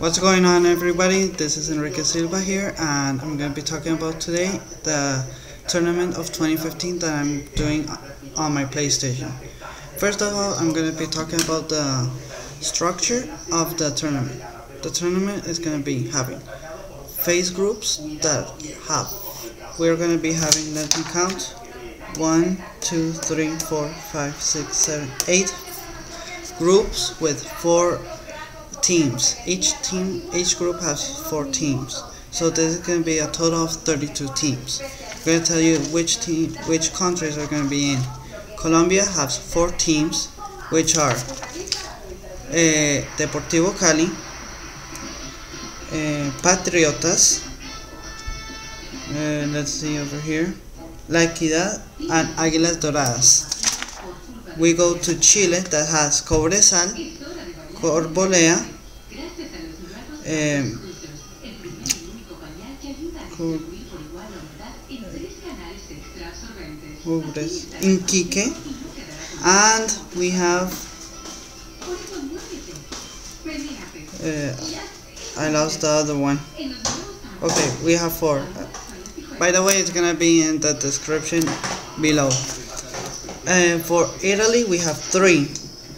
What's going on everybody? This is Enrique Silva here and I'm going to be talking about today the tournament of 2015 that I'm doing on my PlayStation. First of all, I'm going to be talking about the structure of the tournament. The tournament is going to be having phase groups that have we're going to be having let me count 1 2 3 4 5 6 7 8 groups with 4 teams. Each team, each group has four teams. So there's going to be a total of 32 teams. I'm going to tell you which team, which countries are going to be in. Colombia has four teams, which are eh, Deportivo Cali, eh, Patriotas, eh, let's see over here, La Equidad and Águilas Doradas. We go to Chile that has Cobresal, Cobreloa, eh, Iquique, and we have uh, I lost the other one. Okay, we have four. By the way, it's gonna be in the description below. And for Italy, we have three.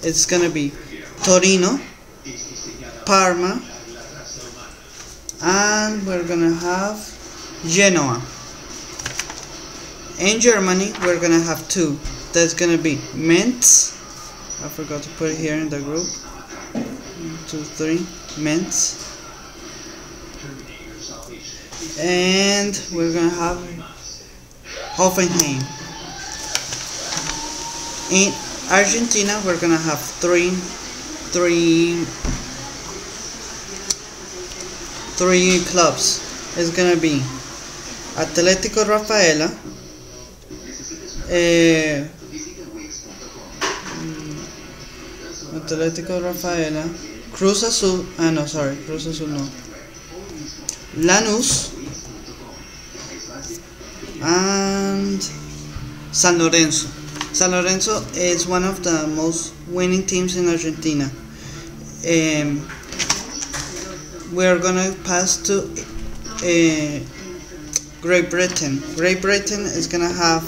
It's gonna be Torino, Parma, and we're gonna have Genoa. In Germany, we're gonna have two. That's gonna be Mainz. I forgot to put it here in the group. One, two, three. Mainz. And we're gonna have Hoffenheim. In Argentina, we're gonna have three, three three clubs. It's gonna be Atlético Rafaela, eh, Atlético Rafaela, Cruz Azul, ah no, sorry, Cruz Azul no, Lanús, and San Lorenzo. San Lorenzo is one of the most winning teams in Argentina. Um, we're gonna pass to uh, Great Britain. Great Britain is gonna have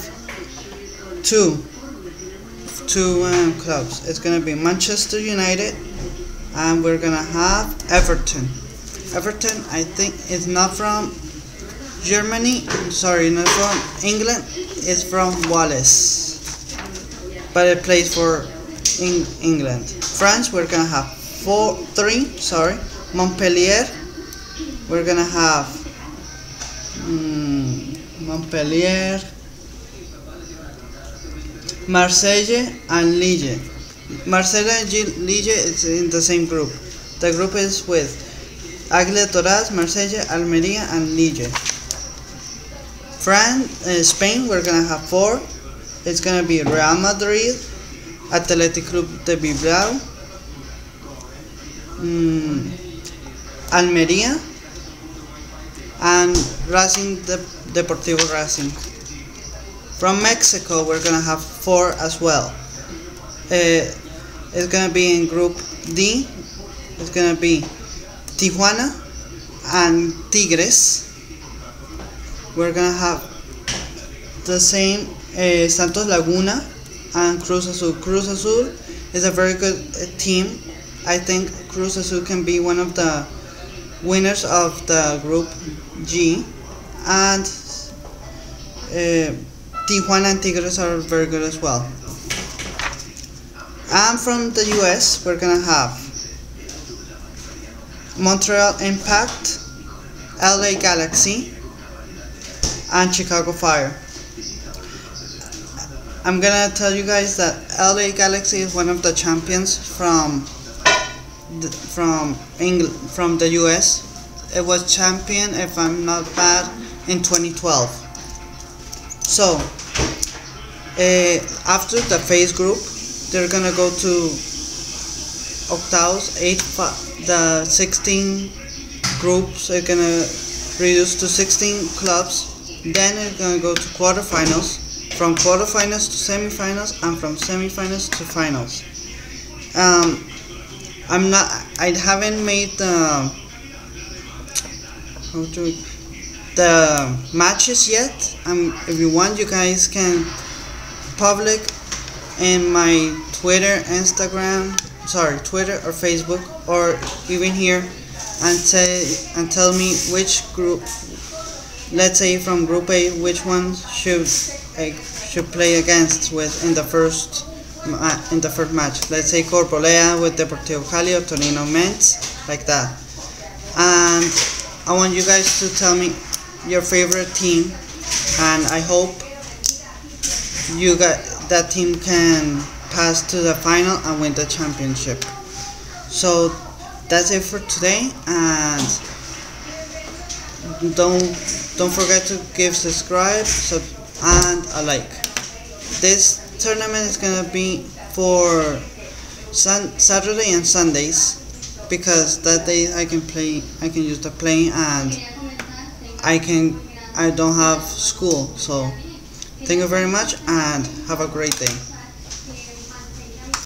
two two um, clubs. It's gonna be Manchester United, and we're gonna have Everton. Everton, I think, is not from Germany. Sorry, not from England. It's from Wales, but it plays for in England. France, we're gonna have four, three. Sorry. Montpellier, we're gonna have um, Montpellier, Marseille, and Lille. Marseille and Lille is in the same group. The group is with Águilas Doradas, Marseille, Almeria, and Lille. France, uh, Spain, we're gonna have four. It's gonna be Real Madrid, Athletic Club de Bilbao. Um, Almeria and Racing de Deportivo Racing. From Mexico, we're gonna have four as well. Uh, it's gonna be in Group D. It's gonna be Tijuana and Tigres. We're gonna have the same uh, Santos Laguna and Cruz Azul. Cruz Azul is a very good uh, team. I think Cruz Azul can be one of the winners of the Group G, and uh, Tijuana and Tigres are very good as well. And from the US, we're gonna have Montreal Impact, LA Galaxy, and Chicago Fire. I'm gonna tell you guys that LA Galaxy is one of the champions from the, from England, from the US. It was champion, if I'm not bad, in 2012. So, uh, after the phase group, they're gonna go to octavos, eight, the 16 groups are gonna reduce to 16 clubs. Then it's gonna go to quarterfinals, from quarterfinals to semifinals, and from semifinals to finals. Um, I'm not. I haven't made the how to the matches yet. Um, if you want, you guys can public in my Twitter, Instagram, sorry, Twitter or Facebook, or even here, and say and tell me which group. Let's say from Group A, which one should I should play against with in the first in the first match. Let's say Cobreloa with Deportivo Cali or Torino Men's, like that. And I want you guys to tell me your favorite team, and I hope you got that team can pass to the final and win the championship. So that's it for today, and don't don't forget to give subscribe sub, and a like. This tournament is gonna be for sun, Saturday and Sundays because that day I can play I can use the plane and I can I don't have school so thank you very much and have a great day